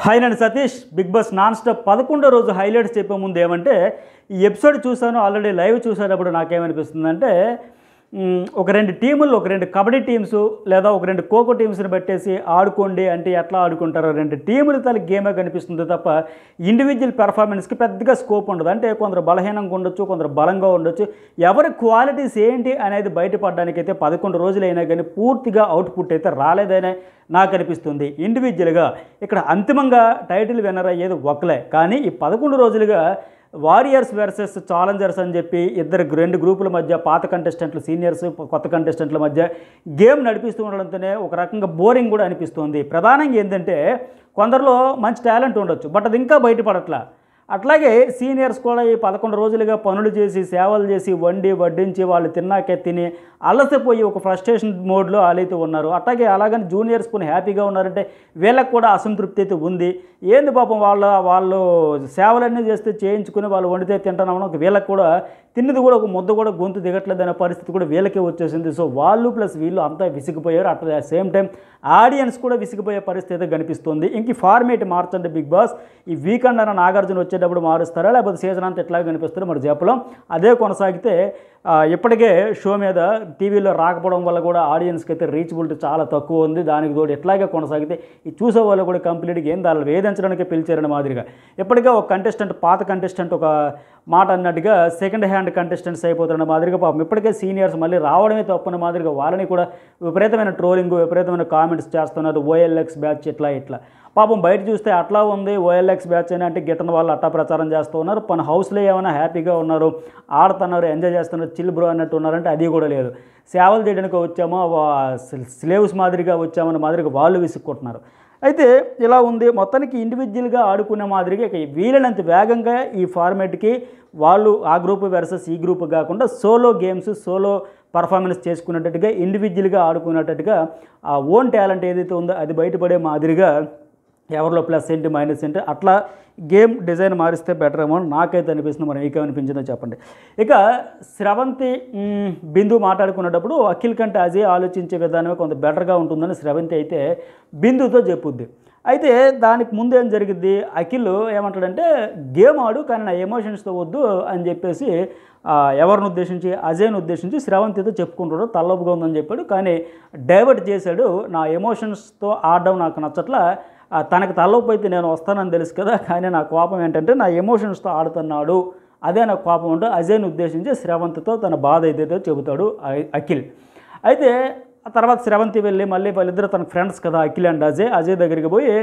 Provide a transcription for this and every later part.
Hi నేను Satish. Bigg Boss non stop పదకొండో రోజు హైలైట్స్ చెప్పే ముందు ఏమంటే ఈ ఎపిసోడ్ చూసాను ఆల్రెడీ లైవ్ చూసేటప్పుడు నాకేమనిపిస్తుందంటే ఒక రెండు టీములు ఒక రెండు కబడ్డీ టీమ్స్ లేదా ఒక రెండు ఖోఖో టీమ్స్ని పెట్టేసి ఆడుకోండి అంటే ఎట్లా ఆడుకుంటారో రెండు టీములు తల గేమే కనిపిస్తుంది తప్ప ఇండివిజువల్ పెర్ఫార్మెన్స్కి పెద్దగా స్కోప్ ఉండదు. అంటే కొందరు బలహీనంగా ఉండొచ్చు కొందరు బలంగా ఉండొచ్చు. ఎవరి క్వాలిటీస్ ఏంటి అనేది బయటపడడానికైతే పదకొండు రోజులైనా కానీ పూర్తిగా అవుట్పుట్ అయితే రాలేదనే నాకు అనిపిస్తుంది. ఇండివిజువల్గా ఇక్కడ అంతిమంగా టైటిల్ విన్నర్ అయ్యేది ఒకలే కానీ ఈ పదకొండు రోజులుగా వారియర్స్ వర్సెస్ ఛాలెంజర్స్ అని చెప్పి ఇద్దరు రెండు గ్రూపుల మధ్య పాత కంటెస్టెంట్లు సీనియర్స్ కొత్త కంటెస్టెంట్ల మధ్య గేమ్ నడిపిస్తూ ఉండడంతోనే ఒక రకంగా బోరింగ్ కూడా అనిపిస్తుంది. ప్రధానంగా ఏంటంటే కొందరిలో మంచి టాలెంట్ ఉండొచ్చు బట్ అది ఇంకా బయటపడట్లా. అట్లాగే సీనియర్స్ కూడా ఈ పదకొండు రోజులుగా పనులు చేసి సేవలు చేసి వండి వడ్డించి వాళ్ళు తిన్నాకే తిని అలసిపోయి ఒక ఫ్రస్ట్రేషన్ మోడ్లో వాళ్ళైతే ఉన్నారు. అట్లాగే అలాగని జూనియర్స్ కొన్ని హ్యాపీగా ఉన్నారంటే వీళ్ళకి కూడా అసంతృప్తి అయితే ఉంది. ఏంది పాపం వాళ్ళ వాళ్ళు సేవలన్నీ చేస్తే చేయించుకుని వాళ్ళు వండితే తింటున్నామని ఒక వీళ్ళకి కూడా తిన్నది కూడా ఒక ముద్ద కూడా గొంతు దిగట్లేదు అనే పరిస్థితి కూడా వీళ్ళకే వచ్చేసింది. సో వాళ్ళు ప్లస్ వీళ్ళు అంతా విసిగిపోయారు. At the same time audience కూడా విసిగిపోయే పరిస్థితి అయితే కనిపిస్తుంది. ఇంక ఫార్మేట్ మార్చండి బిగ్ బాస్. ఈ వీకెండ్ అన్న నాగార్జున వచ్చేటప్పుడు మారుస్తారా? లేకపోతే సీజన్ అంతా ఎట్లా కనిపిస్తారో మరి చెప్పలేం. అదే కొనసాగితే ఇప్పటికే షో మీద టీవీలో రాకపోవడం వల్ల కూడా ఆడియన్స్కి అయితే రీచబిలిటీ చాలా తక్కువ ఉంది. దానికి తోడు ఎట్లాగే కొనసాగితే ఈ చూసే వాళ్ళు కూడా కంప్లీట్గా ఏం దాన్ని వేధించడానికి పిలిచారని మాదిరిగా. ఇప్పటికే ఒక కంటెస్టెంట్ పాత కంటెస్టెంట్ ఒక మాట అన్నట్టుగా సెకండ్ హ్యాండ్ కంటెస్టెంట్స్ అయిపోతున్న మాదిరిగా పాపం. ఇప్పటికే సీనియర్స్ మళ్ళీ రావడమే తప్పని మాదిరిగా వాళ్ళని కూడా విపరీతమైన ట్రోలింగ్ విపరీతమైన కామెంట్స్ చేస్తున్నారు. ఓఎల్ఎక్స్ బ్యాచ్ ఇట్లా ఇట్లా. పాపం బయట చూస్తే అట్లా ఉంది ఓఎల్ఎక్స్ బ్యాచ్ అని అంటే గిట్టన వాళ్ళు అట్టా ప్రచారం చేస్తూ ఉన్నారు. పని హౌస్లో ఏమైనా హ్యాపీగా ఉన్నారు ఆడుతున్నారు ఎంజాయ్ చేస్తున్నారు చిల్ బ్రో అన్నట్టు ఉన్నారంటే అది కూడా లేదు. సేవలు చేయడానికి వచ్చామో స్లేవ్స్ మాదిరిగా వచ్చామన్న మాదిరిగా వాళ్ళు విసుక్కుంటున్నారు. అయితే ఇలా ఉంది. మొత్తానికి ఇండివిజువల్గా ఆడుకునే మాదిరిగా ఇక వీలైనంత వేగంగా ఈ ఫార్మేట్కి వాళ్ళు ఆ గ్రూప్ వెర్సెస్ ఈ గ్రూప్ కాకుండా సోలో గేమ్స్ సోలో పర్ఫార్మెన్స్ చేసుకునేటట్టుగా ఇండివిజువల్గా ఆడుకునేటట్టుగా ఆ ఓన్ టాలెంట్ ఏదైతే ఉందో అది బయటపడే మాదిరిగా ఎవరిలో ప్లస్ ఏంటి మైనస్ ఏంటి అట్లా గేమ్ డిజైన్ మారిస్తే బెటర్ ఏమో నాకైతే అనిపిస్తుంది. మరి మీకేమనిపించిందో చెప్పండి. ఇక స్రవంతి బిందు మాట్లాడుకునేటప్పుడు అఖిల్ కంటే అజయ్ ఆలోచించే విధానమే కొంత బెటర్గా ఉంటుందని స్రవంతి అయితే బిందుతో చెప్పుద్ది. అయితే దానికి ముందు ఏం జరిగింది అఖిల్ ఏమంటాడంటే గేమ్ ఆడు కానీ నా ఎమోషన్స్తో వద్దు అని చెప్పేసి ఎవరిని ఉద్దేశించి అజయ్ని ఉద్దేశించి స్రవంతితో చెప్పుకుంటాడు తల్లొప్పుగా ఉందని చెప్పాడు. కానీ డైవర్ట్ చేశాడు నా ఎమోషన్స్తో ఆడడం నాకు నచ్చట్లా తనకు తలొప్పి అయితే నేను వస్తానని తెలుసు కదా కానీ నా కోపం ఏంటంటే నా ఎమోషన్స్తో ఆడుతున్నాడు. అదే నా కోపం ఉంటే అజయ్ని ఉద్దేశించి శ్రవంత్తో తన బాధ ఏదైతే చెబుతాడు అఖిల్. అయితే ఆ తర్వాత శ్రవంతి వెళ్ళి మళ్ళీ వాళ్ళిద్దరు తన ఫ్రెండ్స్ కదా అఖిల్ అండ్ అజయ్. అజయ్ దగ్గరికి పోయి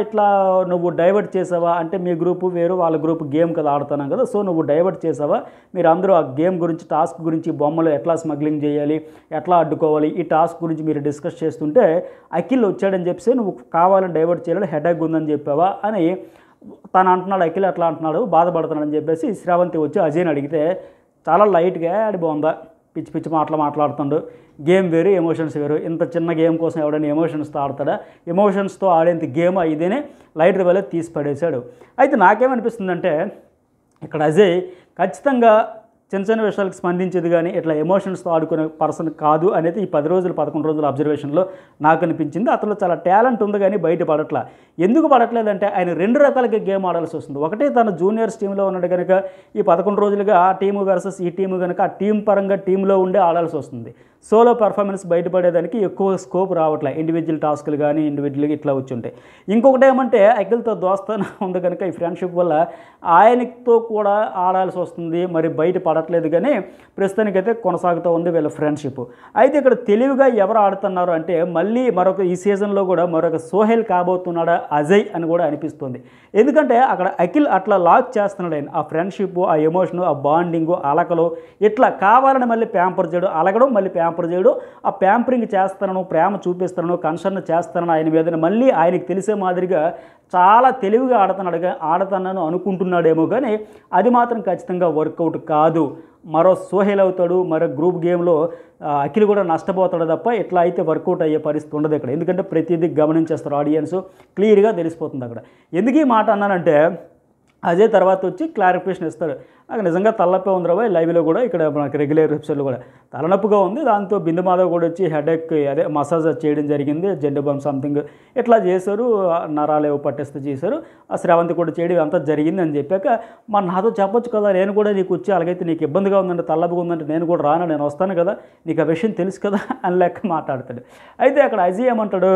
ఇట్లా నువ్వు డైవర్ట్ చేసావా? అంటే మీ గ్రూపు వేరు వాళ్ళ గ్రూప్ గేమ్ కదా ఆడుతున్నాం కదా. సో నువ్వు డైవర్ట్ చేసావా? మీరు అందరూ ఆ గేమ్ గురించి టాస్క్ గురించి బొమ్మలు ఎట్లా స్మగ్లింగ్ చేయాలి ఎట్లా అడ్డుకోవాలి ఈ టాస్క్ గురించి మీరు డిస్కస్ చేస్తుంటే అఖిల్ వచ్చాడని చెప్పి నువ్వు కావాలని డైవర్ట్ చేయాలి హెడేక్ ఉందని చెప్పావా? అని తను అంటున్నాడు అఖిల్ అట్లా అంటున్నాడు బాధపడుతున్నాడని చెప్పేసి శ్రావంతి వచ్చి అజయ్ని అడిగితే చాలా లైట్గా ఆడి బాగుందా పిచ్చి పిచ్చి మాటలు మాట్లాడుతుండు. గేమ్ వేరు ఎమోషన్స్ వేరు. ఇంత చిన్న గేమ్ కోసం ఎవడైనా ఎమోషన్స్తో ఆడతాడా ఎమోషన్స్తో ఆడేంత గేమ్ ఇదేనే లైట్ వల్ల తీసి పడేశాడు. అయితే నాకేమనిపిస్తుందంటే ఇక్కడ అజయ్ ఖచ్చితంగా చిన్న చిన్న విషయాలకు స్పందించేది కానీ ఇట్లా ఎమోషన్స్తో ఆడుకునే పర్సన్ కాదు అనేది ఈ పది రోజులు పదకొండు రోజుల అబ్జర్వేషన్లో నాకు అనిపించింది. అతను చాలా టాలెంట్ ఉంది కానీ బయట పడట్లా. ఎందుకు పడట్లేదంటే ఆయన రెండు రకాలుగా గేమ్ ఆడాల్సి వస్తుంది. ఒకటి తన జూనియర్స్ టీంలో ఉన్నాడు కనుక ఈ పదకొండు రోజులుగా ఆ టీము వర్సెస్ ఈ టీము కనుక ఆ టీం పరంగా టీంలో ఉండే ఆడాల్సి వస్తుంది. సోలో పర్ఫార్మెన్స్ బయటపడేదానికి ఎక్కువ స్కోప్ రావట్లే. ఇండివిజువల్ టాస్క్లు కానీ ఇండివిజువల్గా ఇట్లా వచ్చి ఉంటాయి. ఇంకొకటి ఏమంటే అఖిల్తో దోస్తాన ఉంది కనుక ఈ ఫ్రెండ్షిప్ వల్ల ఆయనతో కూడా ఆడాల్సి వస్తుంది. మరి బయట పడట్లేదు కానీ ప్రస్తుతానికైతే కొనసాగుతూ ఉంది వీళ్ళ ఫ్రెండ్షిప్ అయితే ఇక్కడ తెలివిగా ఎవరు ఆడుతున్నారు అంటే మళ్ళీ మరొక ఈ సీజన్లో కూడా మరొక సోహెల్ కాబోతున్నాడా అజయ్ అని కూడా అనిపిస్తుంది. ఎందుకంటే అక్కడ అఖిల్ అట్లా లాక్ చేస్తున్నాడు ఆయన. ఆ ఫ్రెండ్షిప్ ఆ ఎమోషను ఆ బాండింగు అలకలు ఇట్లా కావాలని మళ్ళీ ప్యాంపర్ చేయడం అలగడం మళ్ళీ ప్యాంపర్ చేయడు. ఆ ప్యాంపరింగ్ చేస్తానను ప్రేమ చూపిస్తాను కన్సర్న్ చేస్తానని ఆయన మీద మళ్ళీ ఆయనకు తెలిసే మాదిరిగా చాలా తెలివిగా ఆడతాను ఆడతానని అనుకుంటున్నాడేమో కానీ అది మాత్రం ఖచ్చితంగా వర్కౌట్ కాదు. మరో సోహెల్ అవుతాడు మరో గ్రూప్ గేమ్లో అఖిల్ కూడా నష్టపోతాడు తప్ప ఇట్లా అయితే వర్కౌట్ అయ్యే పరిస్థితి ఉండదు ఇక్కడ. ఎందుకంటే ప్రతిదీ గమనించేస్తారు ఆడియన్స్ క్లియర్గా తెలిసిపోతుంది అక్కడ. ఎందుకు ఈ మాట అన్నానంటే అదే తర్వాత వచ్చి క్లారిఫికేషన్ ఇస్తాడు నాకు నిజంగా తలనొప్పి ఉంది రాబోయ్ లైవ్లో కూడా ఇక్కడ మనకి రెగ్యులర్ వెబ్సైట్లో కూడా. తలనొప్పిగా ఉంది దాంతో బిందు మాధవ్ కూడా వచ్చి హెడేక్ అదే మసాజ్ చేయడం జరిగింది జెండు బమ్ సంథింగ్ ఇట్లా చేశారు నరాలు ఏవో పట్టేస్తే చేశారు ఆ శ్రావంతి కూడా చేయడం అంతా జరిగింది అని చెప్పాక మరి నాతో చెప్పొచ్చు కదా నేను కూడా నీకు వచ్చి అలాగైతే నీకు ఇబ్బందిగా ఉందంటే తలనొప్పిగా ఉందంటే నేను కూడా రాను నేను వస్తాను కదా నీకు ఆ విషయం తెలుసు కదా అని లెక్క మాట్లాడతాడు. అయితే అక్కడ అజీ ఏమంటాడు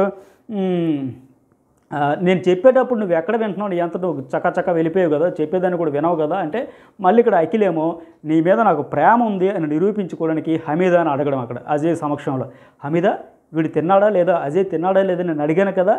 నేను చెప్పేటప్పుడు నువ్వు ఎక్కడ వింటున్నావు? నీ ఎంత నువ్వు చకచక వెళ్ళిపోయావు కదా చెప్పేదాన్ని కూడా వినవు కదా అంటే మళ్ళీ ఇక్కడ అఖిలేమో నీ మీద నాకు ప్రేమ ఉంది అని నిరూపించుకోవడానికి హమీదా అని అడగడం అక్కడ అజయ్ సమక్షంలో. హమీదా వీడు తిన్నాడా లేదా? అజయ్ తిన్నాడా లేదా నేను అడిగాను కదా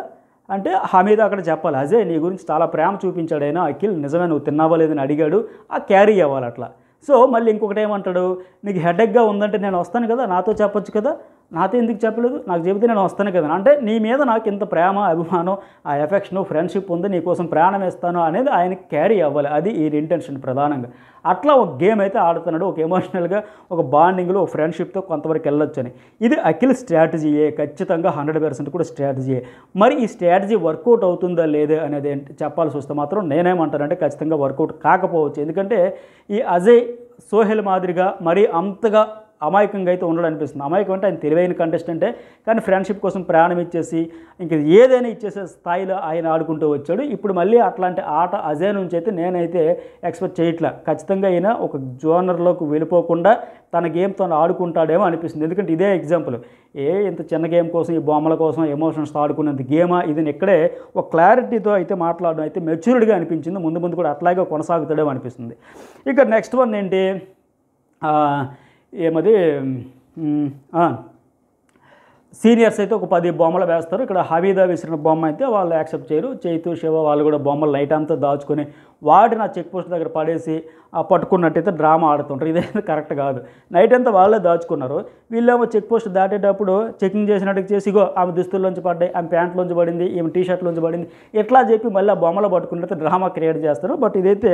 అంటే హమీదా అక్కడ చెప్పాలి అజయ్ నీ గురించి చాలా ప్రేమ చూపించాడైనా అఖిల్ నిజమే నువ్వు తిన్నావా లేదని అడిగాడు ఆ క్యారీ అవ్వాలి అట్లా. సో మళ్ళీ ఇంకొకటి ఏమంటాడు నీకు హెడేక్గా ఉందంటే నేను వస్తాను కదా నాతో చెప్పొచ్చు కదా? నాతో ఎందుకు చెప్పలేదు? నాకు చెబితే నేను వస్తాను కదా. అంటే నీ మీద నాకు ఇంత ప్రేమ అభిమానం ఆ ఎఫెక్షన్ ఫ్రెండ్షిప్ ఉంది నీ కోసం ప్రాణం ఇస్తాను అనేది ఆయనకి క్యారీ అవ్వాలి. అది ఈ ఇంటెన్షన్ ప్రధానంగా. అట్లా ఒక గేమ్ అయితే ఆడుతున్నాడు. ఒక ఎమోషనల్గా ఒక బాండింగ్లో ఒక ఫ్రెండ్షిప్తో కొంతవరకు వెళ్ళొచ్చని. ఇది అఖిల్ స్ట్రాటజీయే ఖచ్చితంగా హండ్రెడ్ పర్సెంట్ కూడా స్ట్రాటజీయే మరి ఈ స్ట్రాటజీ వర్కౌట్ అవుతుందా లేదా అనేది ఏంటి చెప్పాల్సి వస్తే మాత్రం నేనేమంటానంటే ఖచ్చితంగా వర్కౌట్ కాకపోవచ్చు. ఎందుకంటే ఈ అజయ్ సోహెల్ మాదిరిగా మరీ అంతగా అమాయకంగా అయితే ఉండడం అనిపిస్తుంది అమాయకం అంటే ఆయన తెలివైన కంటెస్టెంటే కానీ ఫ్రెండ్షిప్ కోసం ప్రాణం ఇచ్చేసి ఇంక ఏదైనా ఇచ్చేసే స్థాయిలో ఆయన ఆడుకుంటూ వచ్చాడు. ఇప్పుడు మళ్ళీ అట్లాంటి ఆట అజయ్ నుంచి అయితే నేనైతే ఎక్స్పెక్ట్ చేయట్లా. ఖచ్చితంగా అయినా ఒక జోనర్లోకి వెళ్ళిపోకుండా తన గేమ్ తను ఆడుకుంటాడేమో అనిపిస్తుంది. ఎందుకంటే ఇదే ఎగ్జాంపుల్ ఏ ఇంత చిన్న గేమ్ కోసం ఈ బొమ్మల కోసం ఎమోషన్స్ ఆడుకునేంత గేమా ఇది ఇక్కడే ఒక క్లారిటీతో అయితే మాట్లాడడం అయితే మెచ్యూర్డ్గా అనిపించింది. ముందు ముందు కూడా అట్లాగే కొనసాగుతాడేమో అనిపిస్తుంది. ఇక నెక్స్ట్ వన్ ఏంటి? ఏమది? సీనియర్స్ అయితే ఒక పది బొమ్మలు వేస్తారు. ఇక్కడ హవీదా విసిరిన బొమ్మ అయితే వాళ్ళు యాక్సెప్ట్ చేయరు. చైతు శివ వాళ్ళు కూడా బొమ్మలు నైట్ అంతా దాచుకొని వాడిని ఆ చెక్ పోస్ట్ దగ్గర పడేసి ఆ పట్టుకున్నట్టయితే డ్రామా ఆడుతుంటారు. ఇదే కరెక్ట్ కాదు. నైట్ అంతా వాళ్ళే దాచుకున్నారు. వీళ్ళేమో చెక్ పోస్ట్ దాటేటప్పుడు చెకింగ్ చేసినట్టు చేసి ఇగో ఆమె దుస్తుల్లోంచి పడ్డాయి ఆమె ప్యాంట్లోంచి పడింది ఈమె టీ షర్ట్లోంచి పడింది. ఇట్లా చెప్పి మళ్ళీ ఆ బొమ్మలో పట్టుకున్నట్టు డ్రామా క్రియేట్ చేస్తారు. బట్ ఇదైతే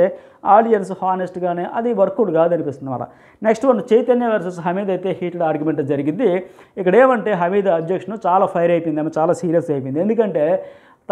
ఆడియన్స్ హానెస్ట్గానే అది వర్కౌట్ కాదనిపిస్తుంది అన్నమాట next one Chaitanya versus Hameed అయితే హీటెడ్ ఆర్గ్యుమెంట్ జరిగింది. ఇక్కడ ఏమంటే హమీద్ అబ్జెక్షన్ చాలా ఫైర్ అయిపోయింది ఆమె చాలా సీరియస్ అయిపోయింది. ఎందుకంటే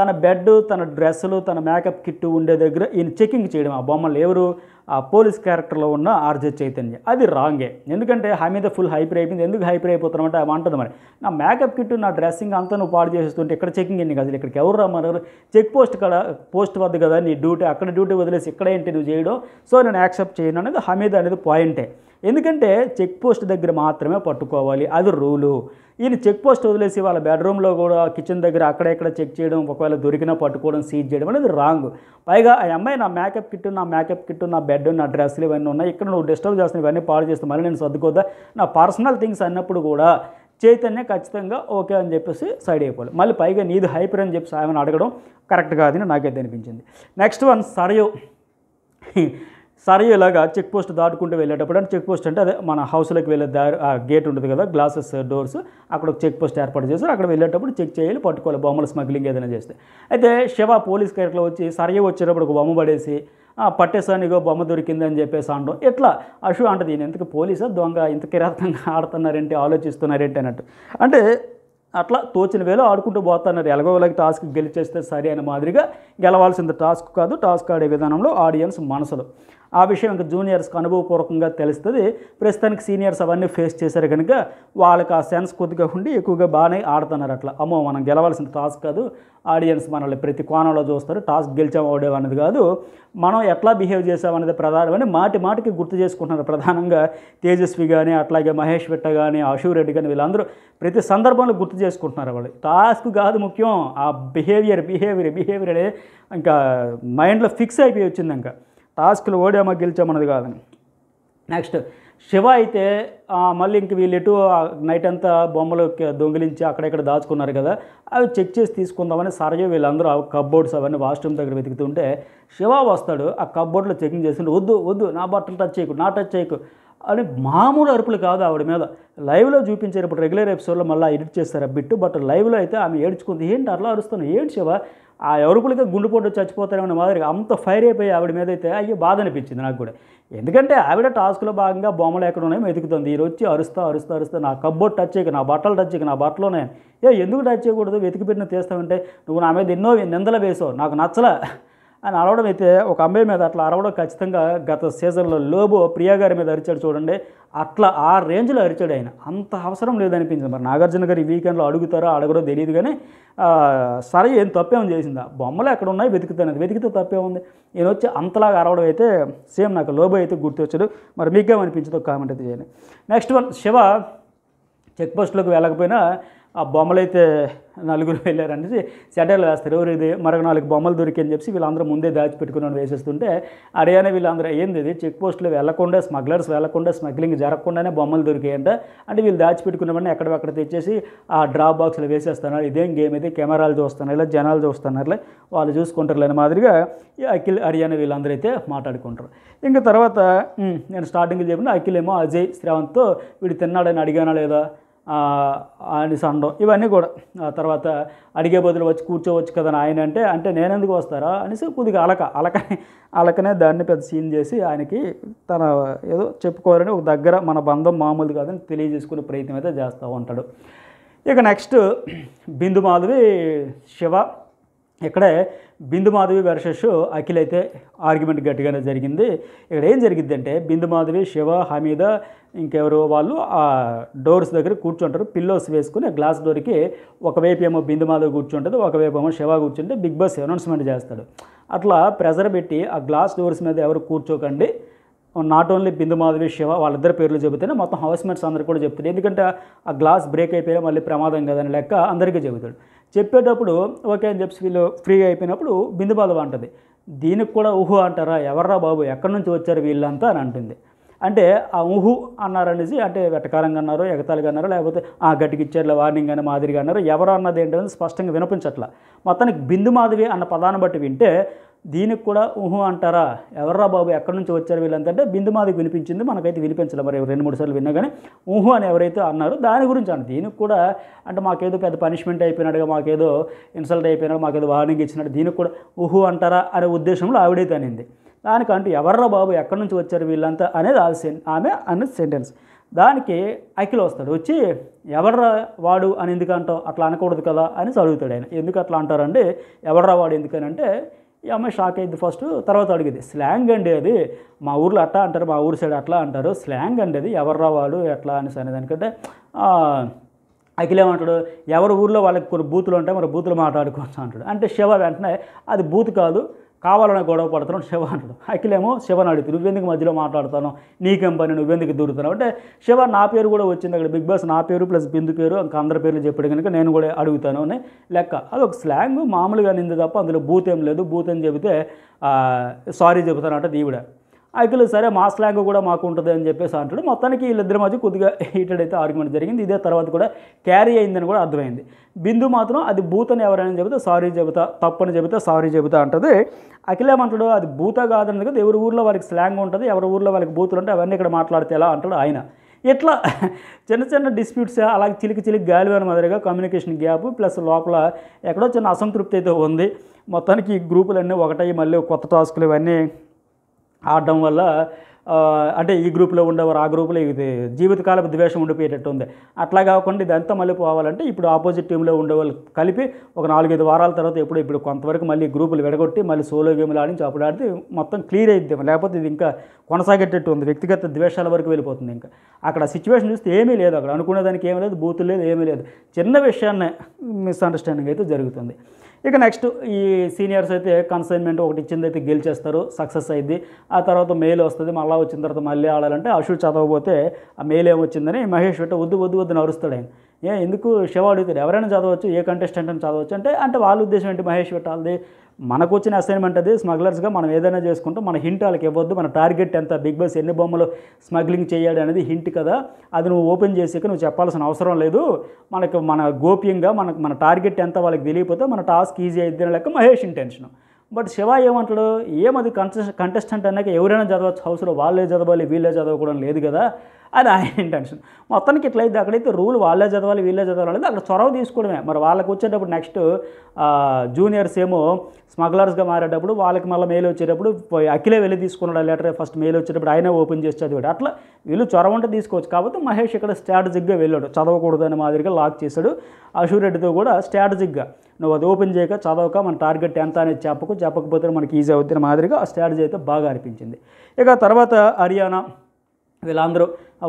తన బెడ్ తన డ్రెస్సులు తన మేకప్ కిట్ ఉండే దగ్గర ఈయన చెకింగ్ చేయడం ఆ బొమ్మలు ఎవరు? ఆ పోలీస్ క్యారెక్టర్లో ఉన్న ఆర్జే చైతన్య. అది రాంగే. ఎందుకంటే హమీద ఫుల్ హైపర్ అయిపోయింది. ఎందుకు హైపర్ అయిపోతున్నామంటే అవి అంటుంది మరి నా మేకప్ కిట్ నా డ్రెస్సింగ్ అంతా నువ్వు పాడు చేస్తుంటే ఇక్కడ చెకింగ్ ఎన్ని కదా? ఇక్కడికి ఎవరు రమ్మన్నారు? చెక్ పోస్ట్ కదా పోస్ట్ వద్ద కదా నీ డ్యూటీ అక్కడ డ్యూటీ వదిలేసి ఇక్కడ ఏంటి నువ్వు చేయడం? సో నేను యాక్సెప్ట్ చేయను అనేది హమీద అనేది పాయింటే. ఎందుకంటే చెక్ పోస్ట్ దగ్గర మాత్రమే పట్టుకోవాలి. అది రూలు. ఈయన చెక్ పోస్ట్ వదిలేసి వాళ్ళ బెడ్రూమ్లో కూడా కిచెన్ దగ్గర అక్కడెక్కడ చెక్ చేయడం ఒకవేళ దొరికినా పట్టుకోవడం సీజ్ చేయడం అనేది రాంగ్. పైగా ఆ అమ్మాయి నా మేకప్ కిట్ నా మేకప్ కిట్ నా బెడ్ నా డ్రెస్సులు ఇవన్నీ ఉన్నాయి. ఇక్కడ నువ్వు డిస్టర్బ్ చేస్తున్న ఇవన్నీ పాడు చేస్తే మళ్ళీ నేను సర్దుకోద్దా నా పర్సనల్ థింగ్స్ అన్నప్పుడు కూడా చైతన్య ఖచ్చితంగా ఓకే అని చెప్పేసి సైడ్ అయిపోవాలి. మళ్ళీ పైగా నీది హైపర్ అని చెప్పి ఆమెను అడగడం కరెక్ట్ కాదని నాకైతే అనిపించింది. Next one Sarayu. సరే ఇలాగా చెక్ పోస్ట్ దాటుకుంటూ వెళ్ళేటప్పుడు అంటే చెక్ పోస్ట్ అంటే అదే మన హౌస్లోకి వెళ్ళే దారి ఆ గేట్ ఉంటుంది కదా గ్లాసెస్ డోర్స్ అక్కడ ఒక చెక్ పోస్ట్ ఏర్పాటు చేశారు. అక్కడ వెళ్ళేటప్పుడు చెక్ చేయాలి పట్టుకోవాలి బొమ్మల స్మగ్లింగ్ ఏదైనా చేస్తే. అయితే శివ పోలీస్ కేరట్లో వచ్చి సరయ్య వచ్చేటప్పుడు ఒక బొమ్మ పడేసి పట్టేసానిగో పట్టేసాను ఇగో బొమ్మ దొరికిందని చెప్పేసి అనడం ఎట్లా? అశు అంటది ఈయన ఎందుకు పోలీసా? దొంగ ఇంత కిరాతకంగా ఆడుతున్నారేంటి ఆలోచిస్తున్నారేంటి అన్నట్టు. అంటే అట్లా తోచిన వేలో ఆడుకుంటూ పోతున్నారు. ఎలాగోలాగి టాస్క్ గెలిచేస్తే సరే అనే మాదిరిగా గెలవాల్సింది టాస్క్ కాదు టాస్క్ ఆడే విధానంలో ఆడియన్స్ మనసులు ఆ విషయం ఇంకా జూనియర్స్కి అనుభవపూర్వకంగా తెలుస్తుంది. ప్రస్తుతానికి సీనియర్స్ అవన్నీ ఫేస్ చేశారు కనుక వాళ్ళకి ఆ సెన్స్ కొద్దిగా ఉండి ఎక్కువగా బాగానే ఆడుతున్నారు అట్లా. అమ్మో మనం గెలవాల్సిన టాస్క్ కాదు. ఆడియన్స్ మనల్ని ప్రతి కోణంలో చూస్తారు. టాస్క్ గెలిచాం ఓడేం అనేది కాదు. మనం ఎట్లా బిహేవ్ చేసామనేది ప్రధానమని మాటి మాటికి గుర్తు చేసుకుంటున్నారు ప్రధానంగా తేజస్వి కానీ అట్లాగే మహేష్ విట్ట కానీ అశూర్ రెడ్డి కానీ వీళ్ళందరూ. ప్రతి సందర్భంలో గుర్తు చేసుకుంటున్నారు వాళ్ళు. టాస్క్ కాదు ముఖ్యం. ఆ బిహేవియర్ బిహేవియర్ బిహేవియర్ అనేది ఇంకా మైండ్లో ఫిక్స్ అయిపోయి వచ్చింది ఇంకా. టాస్క్లు ఓడామా గెలిచామన్నది కాదని. నెక్స్ట్ శివ అయితే మళ్ళీ ఇంక వీళ్ళు ఎటు నైట్ అంతా బొమ్మలు దొంగిలించి అక్కడెక్కడ దాచుకున్నారు కదా అవి చెక్ చేసి తీసుకుందామని సరయో వీళ్ళందరూ ఆ కబ్బోర్డ్స్ అవన్నీ వాష్రూమ్ దగ్గర వెతుకుతుంటే శివ వస్తాడు ఆ కబ్బోర్డ్లో చెకింగ్ చేస్తుంటే వద్దు వద్దు నా బట్టలు టచ్ చేయకు నా టచ్ చేయకు అని మామూలు అరుపులు కాదు ఆవిడ మీద. లైవ్లో చూపించారు ఇప్పుడు రెగ్యులర్ ఎపిసోడ్లో మళ్ళీ ఎడిట్ చేస్తారు ఆ బిట్టు బట్ లైవ్లో అయితే ఆమె ఏడ్చుకుంది ఏంటి అట్లా అరుస్తాను ఏంటి శివ? ఆ అరుపులకి గుండెపోటు చచ్చిపోతారేమన్న మాదిరిగా అంత ఫైర్ అయిపోయి ఆవిడ మీద అయితే అయ్యో బాధ అనిపించింది నాకు కూడా. ఎందుకంటే ఆవిడ టాస్క్లో భాగంగా బొమ్మలు ఎక్కడ ఉన్నాయో వెతుకుతుంది. ఈరోజు వచ్చి అరుస్తా అరుస్తా అరుస్తా నా కబ్బోర్డ్ టచ్ చేయక నా బట్టలు టచ్ చేయక నా బట్టలు ఉన్నాయని. ఏ ఎందుకు టచ్ చేయకూడదు? వెతికి పెట్టిన తీస్తామంటే నువ్వు నా మీద ఎన్నో నిందలు వేసావు. నాకు నచ్చలే. అని అరవడం అయితే ఒక అమ్మాయి మీద అట్లా అరవడం ఖచ్చితంగా గత సీజన్లో లోబో ప్రియా గారి మీద అరిచాడు చూడండి. అట్లా ఆ రేంజ్లో అరిచాడు ఆయన. అంత అవసరం లేదనిపించింది. మరి నాగార్జున గారు ఈ వీకెండ్లో అడుగుతారో అడగరో తెలియదు కానీ సరే ఏం తప్పేమో చేసిందా. బొమ్మలు ఎక్కడ ఉన్నాయి? వెతుకుతాను వెతికితే తప్పే ఉంది? నేను వచ్చి అంతలాగా అరవడం అయితే సేమ్ నాకు లోబో అయితే గుర్తొచ్చాడు. మరి మీకేమనిపించదో కామెంట్ అయితే చేయండి. నెక్స్ట్ వన్ శివ చెక్ పోస్ట్లోకి వెళ్ళకపోయినా ఆ బొమ్మలు అయితే నలుగురు వెళ్ళారనేసి సెటైర్లు వేస్తారు. ఎవరు ఇది మరొక నాలుగు బొమ్మలు దొరికాయని చెప్పి వీళ్ళందరూ ముందే దాచిపెట్టుకుని వేసేస్తుంటే అడిగానే వీళ్ళందరూ ఏంది ఇది? చెక్ పోస్టులు వెళ్ళకుండా స్మగ్లర్స్ వెళ్ళకుండా స్మగ్లింగ్ జరగకుండానే బొమ్మలు దొరికాయంట. అంటే వీళ్ళు దాచిపెట్టుకున్నామని ఎక్కడెక్కడ తెచ్చేసి ఆ డ్రా బాక్స్లో వేసేస్తున్నారు. ఇదేం గేమ్ ఇది? కెమెరాలు చూస్తున్నారు ఇలా జనాలు చూస్తున్నారు వాళ్ళు చూసుకుంటారు లేని మాదిరిగా ఈ అఖిల్ హర్యానా వీళ్ళందరూ అయితే మాట్లాడుకుంటారు. ఇంకా తర్వాత నేను స్టార్టింగ్ చెప్పిన అఖిల్ ఏమో అజయ్ శ్రావంత్తో వీడు తిన్నాడని అడిగానా లేదా? అనేసి అనడం ఇవన్నీ కూడా. ఆ తర్వాత అడిగే బదులు వచ్చి కూర్చోవచ్చు కదా ఆయన అంటే అంటే నేనెందుకు వస్తారా అనేసి కొద్దిగా అలక అలకనే అలకనే దాన్ని పెద్ద సీన్ చేసి ఆయనకి తన ఏదో చెప్పుకోవాలని ఒక దగ్గర మన బంధం మామూలు కాదని తెలియజేసుకునే ప్రయత్నం అయితే చేస్తూ ఉంటాడు. ఇక నెక్స్ట్ బిందు మాధవి శివ ఇక్కడే బిందు మాధవి వర్సెస్ అఖిల్ అయితే ఆర్గ్యుమెంట్ గట్టిగానే జరిగింది. ఇక్కడ ఏం జరిగింది అంటే బిందు మాధవి శివ హమీద ఇంకెవరు వాళ్ళు ఆ డోర్స్ దగ్గర కూర్చుంటారు. పిల్లోస్ వేసుకుని గ్లాస్ డోర్కి ఒకవైపు ఏమో బిందు మాధవి కూర్చుంటుంది ఒకవైపు ఏమో శివ కూర్చుంటే బిగ్ బాస్ అనౌన్స్మెంట్ చేస్తాడు. అట్లా ప్రెజర్ పెట్టి ఆ గ్లాస్ డోర్స్ మీద ఎవరు కూర్చోకండి. నాట్ ఓన్లీ బిందు మాధవి శివ వాళ్ళిద్దరు పేర్లు చెబుతేనే మొత్తం హౌస్మేట్స్ అందరు కూడా చెప్తారు. ఎందుకంటే ఆ గ్లాస్ బ్రేక్ అయిపోయినా మళ్ళీ ప్రమాదం కదని లెక్క అందరికీ చెబుతాడు. చెప్పేటప్పుడు ఓకే అని చెప్పి వీళ్ళు ఫ్రీగా అయిపోయినప్పుడు బిందు మాధవ అంటుంది. దీనికి కూడా ఊహు అంటారా? ఎవర్రా బాబు? ఎక్కడి నుంచి వచ్చారు వీళ్ళంతా అని అంటుంది. అంటే ఆ ఊహు అన్నారనేసి అంటే వెటకారంగా అన్నారు ఎగతాళిగా అన్నారు లేకపోతే ఆ గట్టికి వార్నింగ్ అని మాదిరిగా అన్నారు ఎవరు అన్నది ఏంటనేది స్పష్టంగా వినిపించట్ల. మొత్తానికి బిందు మాధవి అన్న పదాన్ని బట్టి వింటే దీనికి కూడా ఊహు అంటారా? ఎవర్రా బాబు? ఎక్కడి నుంచి వచ్చారు వీళ్ళంతంటే బిందు మాదికి వినిపించింది మనకైతే వినిపించలేదు మరి రెండు మూడు సార్లు విన్నా కానీ ఊహు అని ఎవరైతే అన్నారో దాని గురించి అన్న దీనికి కూడా అంటే మాకేదో పెద్ద పనిష్మెంట్ అయిపోయినట్టుగా మాకేదో ఇన్సల్ట్ అయిపోయినట్టు మాకేదో వార్నింగ్ ఇచ్చినట్టు దీనికి కూడా ఊహు అంటారా అనే ఉద్దేశంలో ఆవిడైతే అనింది. దానికంటూ ఎవర్రా బాబు? ఎక్కడి నుంచి వచ్చారు వీళ్ళంతా అనేది ఆ సెన్ ఆమె అన్న సెంటెన్స్ దానికి అఖిల్ వస్తాడు. వచ్చి ఎవర్రా వాడు? అని ఎందుకంటావు అట్లా అనకూడదు కదా అని చదువుతాడు ఆయన. ఎందుకు అట్లా అంటారంటే ఎవర్రా వాడు? ఎందుకని అంటే ఈ అమ్మాయి షాక్ అయింది ఫస్ట్ తర్వాత అడిగింది స్లాంగ్ అండి అది? మా ఊర్లో అట్లా అంటారు మా ఊరు సైడ్ అట్లా అంటారు. స్లాంగ్ అండి అది? ఎవర్రా వాడు ఎట్లా? అనేసి అనేది. ఎందుకంటే అఖిలేమంటాడు ఎవరి ఊర్లో వాళ్ళకి కొన్ని బూతులు ఉంటాయి మరి బూతులు మాట్లాడుకోవచ్చు అంటాడు. అంటే శివ వెంటనే అది బూత్ కాదు కావాలని గొడవ పడుతున్నాడు శివ అంటాడు అఖిలేమో శివని అడుగుతుంది నువ్వెందుకు మధ్యలో మాట్లాడుతాను నీకేం పని? నువ్వెందుకు దూరుతున్నావు? అంటే శివ నా పేరు కూడా వచ్చింది అక్కడ. బిగ్ బాస్ నా పేరు ప్లస్ బిందు పేరు ఇంకా అందరి పేర్లు చెప్పాడు కనుక నేను కూడా అడుగుతాను అని లెక్క. అది ఒక స్లాంగ్ మామూలుగా నింది తప్ప అందులో భూతేం ఏం లేదు. భూతం చెబితే సారీ చెబుతానంట దీవిడ అఖిల్ సరే మా స్లాంగ్ కూడా మాకు ఉంటుంది అని చెప్పేసి అంటాడు. మొత్తానికి వీళ్ళిద్దరి మధ్య కొద్దిగా హీటెడ్ అయితే ఆర్గ్యుమెంట్ జరిగింది. ఇదే తర్వాత కూడా క్యారీ అయిందని కూడా అర్థమైంది. బిందు మాత్రం అది భూతని ఎవరైనా చెబితే సారీ చెబుతా తప్పని చెబితే సారీ చెబుతా అంటది. అఖిలేమంటాడు అది బూత కాదని కదా ఎవరి ఊర్లో వాళ్ళకి స్లాంగ్ ఉంటుంది ఎవరి ఊర్లో వాళ్ళకి బూతులు ఉంటే అవన్నీ ఇక్కడ మాట్లాడితే ఎలా అంటాడు ఆయన. ఇట్లా చిన్న చిన్న డిస్ప్యూట్స్ అలాగే చిలికి చిలికి గాలివైన మాదిరిగా కమ్యూనికేషన్ గ్యాప్ ప్లస్ లోపల ఎక్కడో చిన్న అసంతృప్తి అయితే ఉంది. మొత్తానికి ఈ గ్రూపులన్నీ ఒకటై మళ్ళీ కొత్త టాస్కులు ఇవన్నీ ఆడడం వల్ల అంటే ఈ గ్రూప్లో ఉండేవారు ఆ గ్రూప్లో ఇది జీవితకాలపు ద్వేషం ఉండిపోయేటట్టు ఉంది. అట్లా కాకుండా ఇదంతా మళ్ళీ పోవాలంటే ఇప్పుడు ఆపోజిట్ టీంలో ఉండేవాళ్ళు కలిపి ఒక నాలుగైదు వారాల తర్వాత ఎప్పుడు ఇప్పుడు కొంతవరకు మళ్ళీ గ్రూపులు విడగొట్టి మళ్ళీ సోలో గేమ్లు ఆడించి అప్పుడు ఆడితే మొత్తం క్లియర్ అయిద్ది. లేకపోతే ఇది ఇంకా కొనసాగేటట్టు ఉంది. వ్యక్తిగత ద్వేషాల వరకు వెళ్ళిపోతుంది ఇంకా. అక్కడ సిచ్యువేషన్ చూస్తే ఏమీ లేదు. అక్కడ అనుకునేదానికి ఏమీ లేదు. బూతులు లేదు ఏమీ లేదు. చిన్న విషయాన్ని మిస్అండర్స్టాండింగ్ అయితే జరుగుతుంది. ఇక నెక్స్ట్ ఈ సీనియర్స్ అయితే కన్సైన్మెంట్ ఒకటి ఇచ్చింది అయితే గెలిచేస్తారు సక్సెస్ అయింది. ఆ తర్వాత మెయిల్ వస్తుంది మళ్ళీ వచ్చిన తర్వాత మళ్ళీ ఆడాలంటే అశు చదవబోతే ఆ మెయిల్ ఏమొచ్చిందని మహేష్ పెట్ట వద్దు వద్దు వద్దు నరుస్తాడు ఆయన. ఏ ఎందుకు శివ అడుగుతాడు? ఎవరైనా చదవచ్చు ఏ కంటెస్టెంట్ అని చదవచ్చు. అంటే అంటే వాళ్ళ ఉద్దేశం ఏంటి మహేష్ పెట్టాలి మనకు వచ్చిన అసైన్మెంట్ అది స్మగ్లర్స్గా మనం ఏదైనా చేసుకుంటాం. మన హింట్ వాళ్ళకి ఇవ్వద్దు. మన టార్గెట్ ఎంత? బిగ్ బాస్ ఎన్ని బొమ్మలు స్మగ్లింగ్ చేయాడు అనేది హింట్ కదా. అది నువ్వు ఓపెన్ చేసాక నువ్వు చెప్పాల్సిన అవసరం లేదు. మనకు మన గోప్యంగా మనకు మన టార్గెట్ ఎంత వాళ్ళకి తెలియకపోతే మన టాస్క్ ఈజీ అయిద్ది లెక్క మహేష్ ఇంటెన్షన్ బట్ శివ ఏమంటాడు? ఏమది కంటెస్ట్ కంటెస్టెంట్ అన్నాక ఎవరైనా చదవచ్చు. హౌస్లో వాళ్ళే చదవాలి వీళ్ళే చదవకూడదు లేదు కదా. అది ఆయన ఇంటెన్షన్ మొత్తానికి ఇట్లయితే అక్కడైతే రూల్ వాళ్ళే చదవాలి వీళ్ళే చదవాలి అక్కడ చొరవ తీసుకోవడమే. మరి వాళ్ళకి వచ్చేటప్పుడు నెక్స్ట్ జూనియర్స్ ఏమో స్మగ్లర్స్గా మారేటప్పుడు వాళ్ళకి మళ్ళీ మెయిల్ వచ్చేటప్పుడు అఖిలే వెళ్ళి తీసుకున్నాడు లెటర్ ఫస్ట్ మెయిల్ వచ్చేటప్పుడు ఆయనే ఓపెన్ చేసి చదివాడు. అట్లా వీళ్ళు చొరవ ఉంటే తీసుకోవచ్చు. కాబట్టి మహేష్ ఇక్కడ స్ట్రాటజిక్గా వెళ్ళాడు. చదవకూడదు అనే మాదిరిగా లాక్ చేశాడు అశూరెడ్డితో కూడా స్ట్రాటజిక్గా నువ్వు అది ఓపెన్ చేయక చదవక మన టార్గెట్ ఎంత అనేది చెప్పకు చెప్పకపోతే మనకి ఈజీ అవుతున్న మాదిరిగా ఆ స్ట్రాటజీ అయితే బాగా అనిపించింది. ఇక తర్వాత హర్యానా వీళ్ళందరూ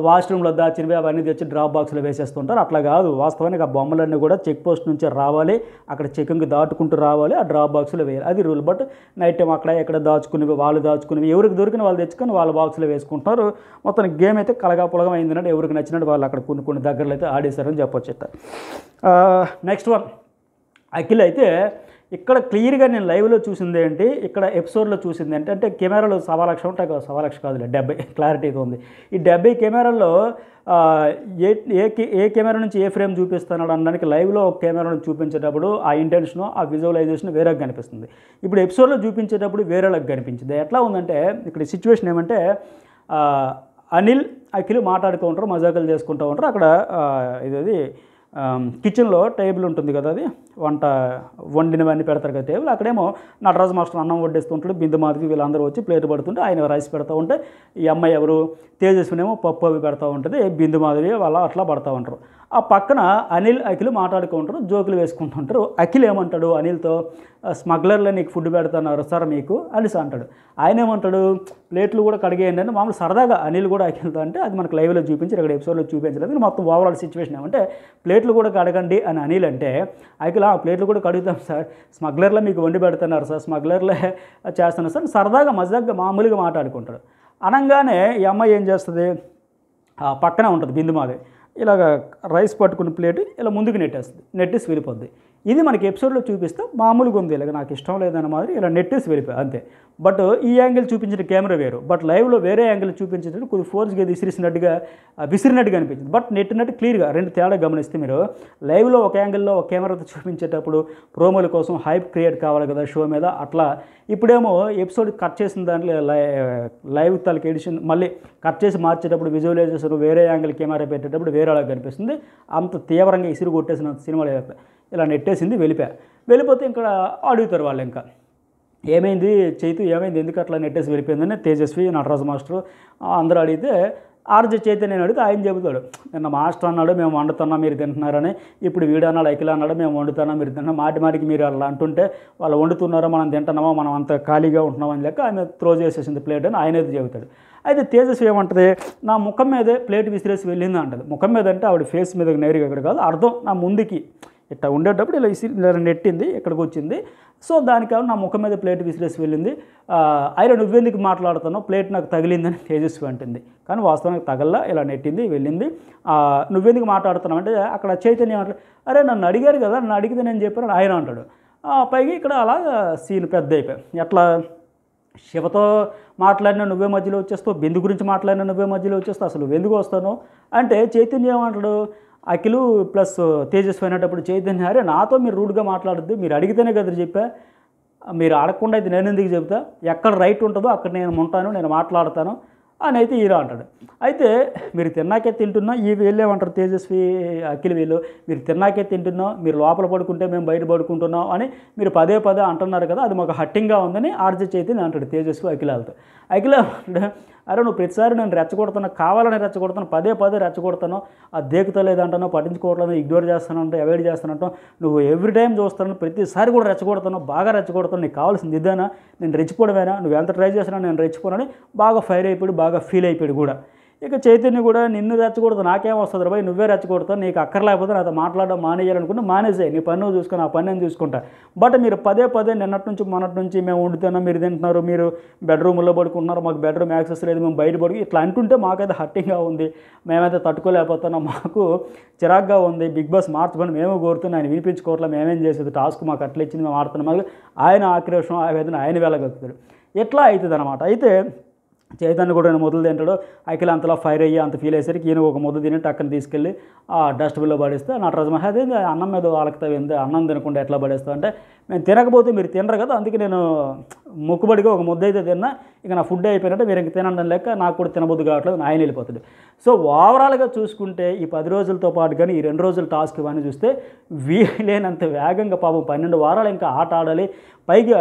వాష్రూమ్లో దాచినవి అవన్నీ తెచ్చి డ్రాప్ బాక్స్లో వేసేస్తుంటారు. అట్లా కాదు. వాస్తవానికి ఆ బొమ్మలన్నీ కూడా చెక్ పోస్ట్ నుంచి రావాలి. అక్కడ చెకింగ్ దాటుకుంటూ రావాలి. ఆ డ్రాప్ బాక్స్లో వేయాలి. అది రూల్. బట్ నైట్ టైం అక్కడ ఎక్కడ దాచుకునేవి వాళ్ళు దాచుకునేవి ఎవరికి దొరికిన వాళ్ళు తెచ్చుకొని వాళ్ళ బాక్స్లో వేసుకుంటున్నారు. మొత్తం గేమ్ అయితే కలగాపులగం అయిందంటే ఎవరికి నచ్చినట్టు వాళ్ళు అక్కడ కొన్ని కొన్ని దగ్గరలో అయితే ఆడేశారని చెప్పొచ్చు నెక్స్ట్ వన్. అఖిల్ అయితే ఇక్కడ క్లియర్గా నేను లైవ్లో చూసింది ఏంటి? ఇక్కడ ఎపిసోడ్లో చూసింది ఏంటి? అంటే కెమెరాలో సవా లక్ష ఉంటాయి కదా సవా లక్ష కాదులే డెబ్బై క్లారిటీతో ఉంది. ఈ డెబ్బై కెమెరాల్లో ఏ ఏ ఏ కెమెరా నుంచి ఏ ఫ్రేమ్ చూపిస్తున్నాడు అనడానికి లైవ్లో ఒక కెమెరాను చూపించేటప్పుడు ఆ ఇంటెన్షన్ ఆ విజువలైజేషన్ వేరేగా కనిపిస్తుంది. ఇప్పుడు ఎపిసోడ్లో చూపించేటప్పుడు వేరేలాగా కనిపించింది. ఎట్లా ఉందంటే ఇక్కడ సిచ్యువేషన్ ఏమంటే అనిల్ అఖిల్ మాట్లాడుతూ ఉంటారు మజాకులు చేసుకుంటూ ఉంటారు. అక్కడ ఇది కిచెన్లో టేబుల్ ఉంటుంది కదా అది. వంట వండినవన్నీ పెడతారు కదా టేబుల్. అక్కడేమో నటరాజు మాస్టర్ అన్నం వడ్డేస్తుంటాడు బిందు మాదిరి వీళ్ళందరూ వచ్చి ప్లేట్ పడుతుంటే ఆయన రైస్ పెడతా ఉంటే ఈ అమ్మాయి ఎవరు? తేజస్వినేమో పప్పు అవి పెడతా ఉంటుంది బిందు మాదిరి వాళ్ళ అట్లా పడతా ఉంటారు. ఆ పక్కన అనిల్ అఖిల్ మాట్లాడుకుంటారు జోకులు వేసుకుంటుంటారు అఖిల్ ఏమంటాడు? అనిల్తో స్మగ్లర్లే నీకు ఫుడ్ పెడతాన్నారు సార్ మీకు? అనేసి అంటాడు. ఆయన ఏమంటాడు? ప్లేట్లు కూడా కడిగేయండి అని మామూలు సరదాగా అనిల్ కూడా అఖిల్తో అంటే అది మనకు లైవ్లో చూపించి ఇక్కడ ఎపిసోడ్లో చూపించలేదు మొత్తం ఓవరాల్ సిచ్యువేషన్ ఏమంటే ప్లేట్లు కూడా కడగండి అని అనిల్ అంటే అఖిల్ ఆ ప్లేట్లు కూడా కడుగుతాం సార్. స్మగ్లర్లే మీకు వండి పెడుతున్నారు సార్. స్మగ్లర్లే చేస్తున్నారు సార్ సరదాగా మజాగ్గా మామూలుగా మాట్లాడుకుంటాడు. అనగానే ఈ అమ్మాయి ఏం చేస్తుంది? పక్కనే ఉంటుంది బిందు మాదే ఇలాగ రైస్ పట్టుకున్న ప్లేట్ ఇలా ముందుకు నెట్టేస్తుంది నెట్టేసి వెళ్ళిపోద్ది. ఇది మనకి ఎపిసోడ్లో చూపిస్తే మామూలుగా ఉంది. ఇలాగ నాకు ఇష్టం లేదన్న మాదిరి ఇలా నెట్టేసి వెళ్ళిపోయి అంతే. బట్ ఈ యాంగిల్ చూపించిన కెమెరా వేరు. బట్ లైవ్లో వేరే యాంగిల్ చూపించినట్టు కొద్ది ఫోర్స్గా విసిరిసినట్టుగా విసిరినట్టుగా అనిపించింది. బట్ నెట్టినట్టు క్లియర్గా రెండు తేడా గమనిస్తే మీరు లైవ్లో ఒక యాంగిల్లో ఒక కెమెరాతో చూపించేటప్పుడు ప్రోమోల కోసం హైప్ క్రియేట్ కావాలి కదా షో మీద. అట్లా ఇప్పుడేమో ఎపిసోడ్ కట్ చేసిన దాంట్లో లై- లైవ్ తలకి ఎడిషన్ మళ్ళీ కట్ చేసి మార్చేటప్పుడు విజువలైజేషన్ వేరే యాంగిల్ కెమెరా పెట్టేటప్పుడు వేరేలాగా కనిపిస్తుంది. అంత తీవ్రంగా ఇసురు కొట్టేసిన సినిమాలు ఇలా నెట్టేసింది వెళ్ళిపోయా. వెళ్ళిపోతే ఇక్కడ అడుగుతారు వాళ్ళు ఇంకా. ఏమైంది చైతు ఏమైంది? ఎందుకు అట్లా నెట్టేసి వెళ్ళిపోయిందని తేజస్వి నటరాజు మాస్టర్ అందరూ అడిగితే ఆర్జే చైతన్య అడిగితే ఆయన చెబుతాడు. నిన్న మాస్టర్ అన్నాడు మేము వండుతున్నాం మీరు తింటున్నారని. ఇప్పుడు వీడు అన్నాడు అఖిల అన్నాడు మేము వండుతున్నాం మీరు తింటున్నాం. మాటి మాటికి మీరు అలా అంటుంటే వాళ్ళు వండుతున్నారో మనం తింటున్నామో మనం అంత ఖాళీగా ఉంటున్నామని లెక్క ఆమె త్రో చేసేసింది ప్లేట్ అని ఆయన అయితే చెబుతాడు. అయితే తేజస్వి ఏమంటది? నా ముఖం మీదే ప్లేట్ విసిరేసి వెళ్ళింది అంటది ముఖం మీద అంటే ఆవిడ ఫేస్ మీద నేరుగా ఇక్కడ కాదు అర్థం నా ముందుకి. ఇట్లా ఉండేటప్పుడు ఇలా ఇసి నెట్టింది ఇక్కడికి వచ్చింది. సో దానికి నా ముఖం మీద ప్లేట్ విసిరేసి వెళ్ళింది. ఐరన్ నువ్వెందుకు మాట్లాడుతున్నావు? ప్లేట్ నాకు తగిలిందని తేజస్వి అంటుంది. కానీ వాస్తవానికి తగల్లా ఇలా నెట్టింది వెళ్ళింది. నువ్వెందుకు మాట్లాడుతున్నావు? అంటే అక్కడ చైతన్యం అంటే అరే నన్ను అడిగారు కదా నన్ను అడిగితే నేను చెప్పాను ఆయన అంటాడు. పైగా ఇక్కడ అలా సీన్ పెద్ద అయిపోయాయి ఎట్లా? శివతో మాట్లాడిన నువ్వే మధ్యలో వచ్చేస్తావు బిందు గురించి మాట్లాడిన నువ్వే మధ్యలో వచ్చేస్తావు అసలు నువ్వెందుకు వస్తాను? అంటే చైతన్యం అంటాడు అఖిలు ప్లస్ తేజస్వి అయినప్పుడు చైతన్య అరే నాతో మీరు రూడ్గా మాట్లాడద్దు మీరు అడిగితేనే కదా చెప్పా. మీరు అడగకుండా అయితే నేను ఎందుకు చెబుతా ఎక్కడ రైట్ ఉంటుందో అక్కడ నేను ఉంటాను నేను మాట్లాడతాను అని అయితే హీరో అంటాడు. అయితే మీరు తిన్నాకే తింటున్నా ఈ వీళ్ళేమంటారు తేజస్వి అఖిల్ వీళ్ళు? మీరు తిన్నాకే తింటున్నాం మీరు లోపల పడుకుంటే మేము బయట పడుకుంటున్నాం అని మీరు పదే పదే అంటున్నారు కదా అది మాకు హట్టింగ్గా ఉందని ఆర్జే చైతన్య అంటాడు తేజస్వి అఖిలాలతో. అఖిల అంటాడు, అరే నువ్వు ప్రతిసారి నేను రెచ్చగొడతాను కావాలని రెచ్చగొడతాను పదే పదే రెచ్చగొడతాను ఆ దేకుతలేదంటాను పట్టించుకోవట్లేదు ఇగ్నోర్ చేస్తానంటే అవాయిడ్ చేస్తానంటో నువ్వు ఎవ్రీ టైం చూస్తాను ప్రతిసారి కూడా రెచ్చగొడతాను బాగా రెచ్చగొడతాను నీకు కావాల్సింది ఇదేనా? నేను రెచ్చిపోవడమేనా? నువ్వు ఎంత ట్రై చేసినా నేను రెచ్చిపోనని బాగా ఫైర్ అయిపోయాడు బాగా ఫీల్ అయిపోయాడు కూడా. ఇక చైతన్య కూడా నిన్ను రెచ్చకూడదు నాకేం వస్తుంది రాబాయ్ నువ్వే రెచ్చకూడతావు నీకు అక్కర్లేకపోతే నాతో మాట్లాడడం మానేయాలనుకుంటే మానేసే నీ పన్ను చూసుకుని ఆ పని నేను చూసుకుంటా. బట్ మీరు పదే పదే నిన్నటి నుంచి మొన్నటి నుంచి మేము వండుతున్నాం మీరు తింటున్నారు మీరు బెడ్రూమ్లో పడుకుంటున్నారు మాకు బెడ్రూమ్ యాక్సెస్ లేదు మేము బయట పడుకు ఇట్లా అంటుంటే మాకైతే హట్టింగ్గా ఉంది. మేమైతే తట్టుకోలేకపోతున్నాం మాకు చిరాగ్గా ఉంది. బిగ్ బాస్ మార్చమని మేము కోరుతున్నాం ఆయన వినిపించుకోవట్లే మేమేం చేసేది టాస్క్ మాకు అట్లా ఇచ్చింది మేము ఆడుతున్నాం ఆయన ఆక్రోషం ఆవేదన ఆయన వెళ్ళగలుగుతారు ఎట్లా అవుతుంది అనమాట అయితే చైతన్య కూడా నేను మొదలు తింటాడు. అఖిల అంతలా ఫైర్ అయ్యి అంత ఫీల్ అయ్యేసరికి ఈయన ఒక మొదలు తిని టక్కన తీసుకెళ్ళి ఆ డస్ట్బిన్లో పడేస్తే నటరాజు మహాదే అన్నం మీద వాళ్ళకి ఏంది? అన్నం తినకుండా ఎట్లా పడేస్తా అంటే మేము తినకపోతే మీరు తినరు కదా అందుకే నేను మొక్కుబడిగా ఒక ముద్ద అయితే తిన్నా ఇక నా ఫుడ్ అయిపోయినట్టు మీరు ఇంక తినండి లేక నాకు కూడా తినబుద్ధి కావట్లేదు ఆయన వెళ్ళిపోతాడు. సో ఓవరాల్గా చూసుకుంటే ఈ పది రోజులతో పాటు కానీ ఈ రెండు రోజుల టాస్క్ ఇవన్నీ చూస్తే వీలైనంత వేగంగా పాపం పన్నెండు వారాలు ఇంకా ఆట ఆడాలి. పైగా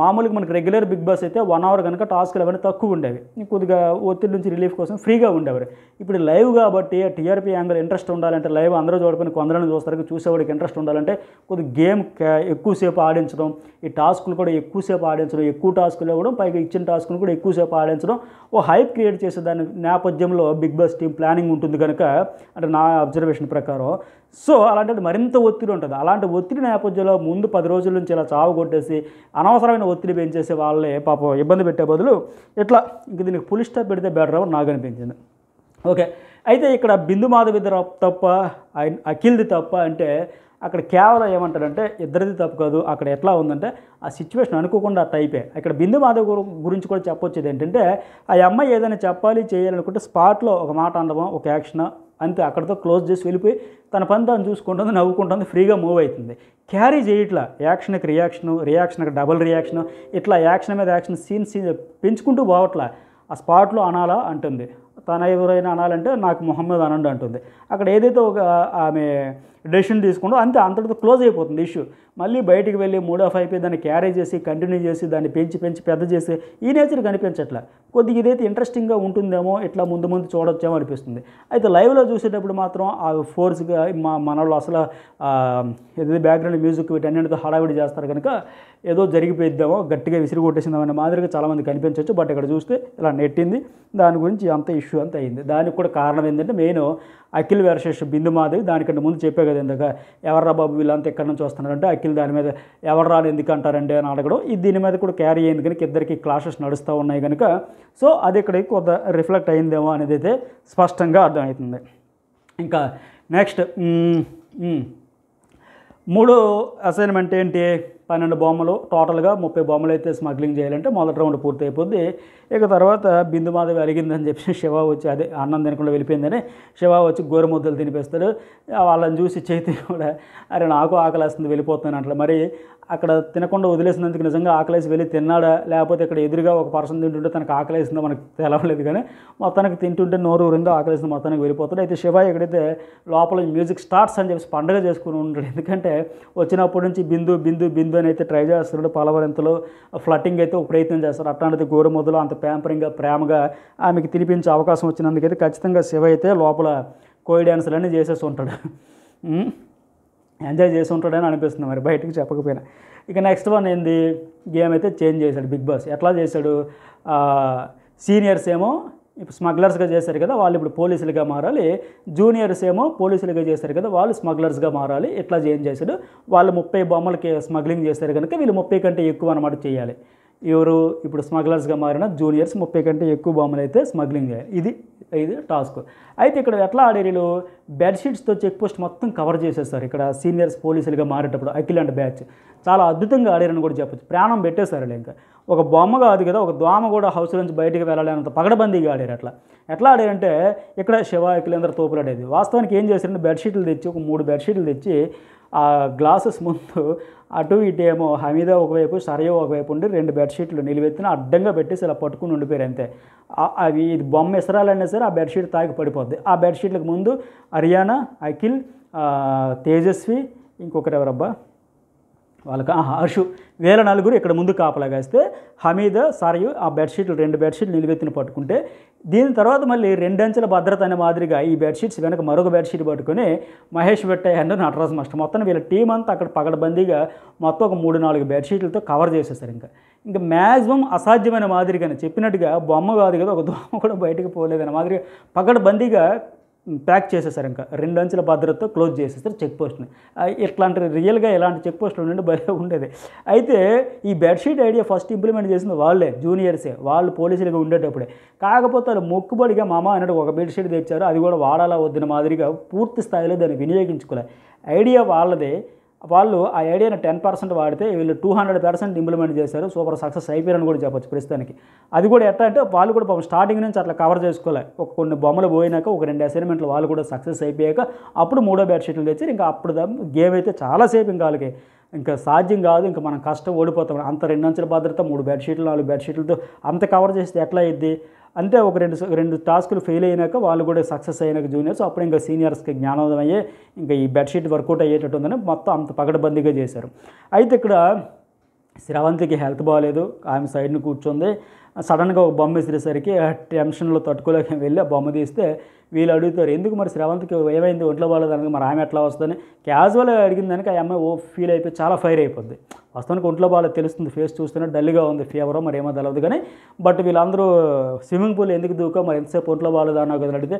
మామూలుగా మనకి రెగ్యులర్ బిగ్ బాస్ అయితే వన్ అవర్ కనుక టాస్క్లు అవన్నీ తక్కువ ఉండేవి. కొద్దిగా ఒత్తిడి నుంచి రిలీఫ్ కోసం ఫ్రీగా ఉండేవారు. ఇప్పుడు లైవ్ కాబట్టి టీఆర్పీ యాంగిల్ ఇంట్రెస్ట్ ఉండాలంటే లైవ్ అందరూ చూడకపోయిన కొందరిని చూస్తారు చూసేవాడికి ఇంట్రెస్ట్ ఉండాలంటే కొద్దిగా గేమ్ ఎక్కువసేపు ఆడించడం ఈ టాస్కులు కూడా ఎక్కువసేపు ఆడించడం ఎక్కువ టాస్కులు ఇవ్వడం పైగా ఇచ్చిన టాస్కులు కూడా ఎక్కువసేపు ఆడించడం ఓ హైప్ క్రియేట్ చేసే దాని నేపథ్యంలో బిగ్ బాస్ టీం ప్లానింగ్ ఉంటుంది కనుక అంటే నా అబ్జర్వేషన్ ప్రకారం సో అలాంటి మరింత ఒత్తిడి ఉంటుంది. అలాంటి ఒత్తిడి నేపథ్యంలో ముందు పది రోజుల నుంచి ఇలా చావు కొట్టేసి అనవసరమైన ఒత్తిడి పెంచేసి వాళ్ళే పాపం ఇబ్బంది పెట్టే బదులు ఇట్లా ఇంక దీనికి పులి స్టాప్ పెడితే బెటర్ అని నాకు అనిపించింది. ఓకే. అయితే ఇక్కడ బిందు మాధవి తప్ప ఆయన అఖిల్ది తప్ప అంటే అక్కడ కేవలం ఏమంటారంటే ఇద్దరిది తప్పు కాదు. అక్కడ ఎట్లా ఉందంటే ఆ సిచ్యువేషన్ అనుకోకుండా టైపే ఇక్కడ బిందు మాధవ్ గురించి కూడా చెప్పొచ్చేది ఏంటంటే ఆ అమ్మాయి ఏదైనా చెప్పాలి చేయాలనుకుంటే స్పాట్లో ఒక మాట అనడం ఒక యాక్షన్ అంతే. అక్కడితో క్లోజ్ చేసి వెళ్ళిపోయి తన పని తాను చూసుకుంటుంది నవ్వుకుంటుంది ఫ్రీగా మూవ్ అవుతుంది. క్యారీ చేయట్లా యాక్షన్కి రియాక్షను రియాక్షన్కి డబుల్ రియాక్షను ఇట్లా యాక్షన్ మీద యాక్షన్ సీన్ సీన్ పెంచుకుంటూ పోవట్లా. ఆ స్పాట్లో అనాలా అంటుంది. తన ఎవరైనా అనాలంటే నాకు మొహమ్మద్ అనండి అంటుంది. అక్కడ ఏదైతే ఒక ఆమె డెసిషన్ తీసుకుంటూ అంతే అంతటితో క్లోజ్ అయిపోతుంది ఇష్యూ. మళ్ళీ బయటికి వెళ్ళి మూడ్ ఆఫ్ అయిపోయి దాన్ని క్యారీ చేసి కంటిన్యూ చేసి దాన్ని పెంచి పెంచి పెద్ద చేసి ఈ నేచర్ కనిపించట్లా. కొద్దిగా ఇదైతే ఇంట్రెస్టింగ్గా ఉంటుందేమో ఇట్లా ముందు ముందు చూడొచ్చేమో అనిపిస్తుంది. అయితే లైవ్లో చూసేటప్పుడు మాత్రం ఆ ఫోర్స్గా మా మనలో అసలు ఏదో ఏదైతే బ్యాక్గ్రౌండ్ మ్యూజిక్ వీటన్నిటితో హడావిడి చేస్తారు కనుక ఏదో జరిగిపోయిద్దామో గట్టిగా విసిరి కొట్టేసిందాం మాదిరిగా చాలామంది కనిపించవచ్చు బట్ ఇక్కడ చూస్తే ఇలా నెట్టింది. దాని గురించి అంత ఇష్యూ అంత అయింది. దానికి కూడా కారణం ఏంటంటే మెయిన్ అఖిల్ వర్సెస్ బిందు మాధవి దానికంటే ముందు చెప్పే కదా ఇందాక ఎవర్రా బాబు వీళ్ళంతా ఎక్కడి నుంచి వస్తున్నారంటే అఖిల్ దాని మీద ఎవర్రా ఎందుకు అంటారండి అని అడగడం. ఇది దీని మీద కూడా క్యారీ అయింది కనుక ఇద్దరికి క్లాషెస్ నడుస్తూ ఉన్నాయి కనుక. సో అది ఇక్కడ కొంత రిఫ్లెక్ట్ అయిందేమో అనేది అయితే స్పష్టంగా అర్థమవుతుంది. ఇంకా నెక్స్ట్ మూడో అసైన్మెంట్ ఏంటి? పన్నెండు బొమ్మలు. టోటల్గా ముప్పై బొమ్మలు అయితే స్మగ్లింగ్ చేయాలంటే మొదటి రౌండ్ పూర్తి అయిపోద్ది. ఇక తర్వాత బిందు మాధవి అలిగిందని చెప్పి శివ వచ్చి అదే అన్నం తినకుండా వెళ్ళిపోయిందని శివ వచ్చి గోరుముద్దలు తినిపిస్తాడు. వాళ్ళని చూసి చైతన్య కూడా అరే నాకు ఆకలేస్తుంది వెళ్ళిపోతున్నాను అట్లా మరి అక్కడ తినకుండా వదిలేసినందుకు నిజంగా ఆకలేసి వెళ్ళి తిన్నాడా? లేకపోతే ఇక్కడ ఎదురుగా ఒక పర్సన్ తింటుంటే తనకు ఆకలేసిందో మనకు తెలవలేదు కానీ మొత్తానికి తింటుంటే నోరు ఊరిందో ఆకలేసిందో మొత్తానికి వెళ్ళిపోతాడు. అయితే శివ ఎక్కడైతే లోపల మ్యూజిక్ స్టార్ట్స్ అని చెప్పేసి పండగ చేసుకుని ఉంటాడు. ఎందుకంటే వచ్చినప్పటి నుంచి బిందు బిందు బిందు అని అయితే ట్రై చేస్తున్నాడు. పలవరింతలు ఫ్లట్టింగ్ అయితే ఒక ప్రయత్నం చేస్తారు అట్లాంటిది గోరుమొదలు అంత ప్యాంపరింగ్గా ప్రేమగా ఆమెకి తినిపించే అవకాశం వచ్చినందుకైతే ఖచ్చితంగా శివ అయితే లోపల కోయి డ్యాన్సులన్నీ చేసేసి ఉంటాడు. ఎంజాయ్ చేసి ఉంటాడని అనిపిస్తుంది మరి బయటకు చెప్పకపోయినా. ఇక నెక్స్ట్ వన్ ఏంది? గేమ్ అయితే చేంజ్ చేశాడు బిగ్ బాస్. ఎట్లా చేశాడు? సీనియర్స్ ఏమో ఇప్పుడు స్మగ్లర్స్గా చేశారు కదా వాళ్ళు ఇప్పుడు పోలీసులుగా మారాలి. జూనియర్స్ ఏమో పోలీసులుగా చేశారు కదా వాళ్ళు స్మగ్లర్స్గా మారాలి. ఇట్లా చేంజ్ చేశాడు? వాళ్ళు ముప్పై బొమ్మలకి స్మగ్లింగ్ చేశారు కనుక వీళ్ళు ముప్పై కంటే ఎక్కువ అనమాట చేయాలి. ఎవరు ఇప్పుడు స్మగ్లర్స్గా మారిన జూనియర్స్ ముప్పై కంటే ఎక్కువ బొమ్మలు అయితే స్మగ్లింగ్ చేయాలి. ఇది ఇది టాస్క్ అయితే ఇక్కడ ఎట్లా ఆడారు బెడ్షీట్స్తో చెక్ పోస్ట్ మొత్తం కవర్ చేసేస్తారు. ఇక్కడ సీనియర్స్ పోలీసులుగా మారేటప్పుడు అఖిల్ అండ్ బ్యాచ్ చాలా అద్భుతంగా ఆడారని కూడా చెప్పొచ్చు. ప్రాణం పెట్టేశారు ఇంకా. ఒక బొమ్మ కాదు కదా ఒక దోమ కూడా హౌస్ నుంచి బయటికి వెళ్ళాలి అంత పగడబందీగా ఆడారు అట్లా. ఎట్లా ఆడారంటే ఇక్కడ శివ అఖిలేంద్ర తోపులాడేది. వాస్తవానికి ఏం చేశారంటే బెడ్షీట్లు తెచ్చి ఒక మూడు బెడ్షీట్లు తెచ్చి ఆ గ్లాసెస్ ముందు అటు ఇటు ఏమో హమీదా ఒకవైపు సరయో ఒకవైపు ఉండి రెండు బెడ్షీట్లు నిలువెత్తిన అడ్డంగా పెట్టేసి ఇలా పట్టుకుని ఉండిపోయారు అంతే. అవి ఇది బొమ్మ ఇసరాలన్నా సరే ఆ బెడ్షీట్ తాగి పడిపోద్ది. ఆ బెడ్షీట్లకు ముందు హర్యానా అఖిల్ తేజస్వి ఇంకొకరు ఎవరబ్బా? వాళ్ళకి హర్షు వేల నలుగురు ఇక్కడ ముందు కాపలా కాస్తే హమీద సరయు ఆ బెడ్షీట్లు రెండు బెడ్షీట్లు నిలువెత్తిన పట్టుకుంటే దీని తర్వాత మళ్ళీ రెండంచెల భద్రత అనే మాదిరిగా ఈ బెడ్షీట్స్ వెనక మరొక బెడ్షీట్ పట్టుకొని మహేష్ పెట్టయ్య అండ్ నటరాజ్ మాస్టర్. మొత్తం వీళ్ళ టీం అంతా అక్కడ పగడబందీగా మొత్తం ఒక మూడు నాలుగు బెడ్షీట్లతో కవర్ చేసేసారు ఇంకా. ఇంకా మ్యాక్సిమం అసాధ్యమైన మాదిరిగానే చెప్పినట్టుగా బొమ్మ కాదు కదా ఒక దోమ కూడా బయటకు పోలేదనే మాదిరిగా పగడబందీగా ప్యాక్ చేసేసారు ఇంకా. రెండు అంచెల భద్రతతో క్లోజ్ చేసేసారు చెక్ పోస్ట్ని. ఇట్లాంటి రియల్గా ఇలాంటి చెక్ పోస్టులు ఉండండి భలే ఉండేది. అయితే ఈ బెడ్షీట్ ఐడియా ఫస్ట్ ఇంప్లిమెంట్ చేసింది వాళ్ళే జూనియర్సే వాళ్ళు పోలీసులుగా ఉండేటప్పుడే. కాకపోతే వాళ్ళు మొక్కుబడిగా మామ అన్నట్టు ఒక బెడ్షీట్ తెచ్చారు అది కూడా వాడాలా వద్దిన మాదిరిగా పూర్తి స్థాయిలో దాన్ని వినియోగించుకోలే. ఐడియా వాళ్ళదే. వాళ్ళు ఆ ఐడియాని టెన్ పర్సెంట్ వాడితే వీళ్ళు టూ హండ్రెడ్ పర్సెంట్ ఇంప్లిమెంట్ చేశారు. సూపర్ సక్సెస్ అయిపోయారని కూడా చెప్పొచ్చు ప్రస్తుతానికి. అది కూడా ఎట్లా అంటే వాళ్ళు కూడా పాపం స్టార్టింగ్ నుంచి అట్లా కవర్ చేసుకోలే. ఒక కొన్ని బొమ్మలు పోయినాక ఒక రెండు అసైన్మెంట్లు వాళ్ళు కూడా సక్సెస్ అయిపోయాక అప్పుడు మూడో బెడ్షీట్లు తెచ్చి ఇంకా అప్పుడు గేమ్ అయితే చాలాసేపు ఇంకా వాళ్ళకి ఇంకా సాధ్యం కాదు. ఇంకా మనం కష్టం ఓడిపోతాం. అంత రెండు అంచెల భద్రత మూడు బెడ్షీట్లు నాలుగు బెడ్షీట్లతో అంత కవర్ చేస్తే ఎట్లా అయ్యిద్ది అంటే ఒక రెండు రెండు టాస్కులు ఫెయిల్ అయినాక వాళ్ళు కూడా సక్సెస్ అయినాక జూనియర్స్ అప్పుడు ఇంకా సీనియర్స్కి జ్ఞానోదయం అయ్యే ఇంకా ఈ బెడ్షీట్ వర్కౌట్ అయ్యేటట్టు ఉందని మొత్తం అంత పగడబందీగా చేశారు. అయితే ఇక్కడ శ్రవంతికి హెల్త్ బాగాలేదు ఆమె సైడ్ని కూర్చుంది. సడన్గా ఒక బొమ్మ విసిరేసరికి టెన్షన్లో తట్టుకోలేక వెళ్ళి ఆ బొమ్మ తీస్తే వీళ్ళు అడుగుతారు ఎందుకు మరి శ్రవంత్కి ఏమైంది? ఒంట్లో బాగాలేదనక మరి ఆమె ఎట్లా వస్తుందని క్యాజువల్గా అడిగిన దానికి ఆ అమ్మాయి ఓ ఫీల్ అయిపోయి చాలా ఫైర్ అయిపోద్ది. వస్తానికి ఒంట్లో బాగాలేదు తెలుస్తుంది. ఫేస్ చూస్తేనే డల్గా ఉంది ఫీవర్ మరి ఏమో తెలియదు కానీ బట్ వీళ్ళందరూ స్విమ్మింగ్ పూల్ ఎందుకు దూకో మరి ఎంతసేపు ఒంట్లో బాగాలేదు అన్నా కదా అడిగితే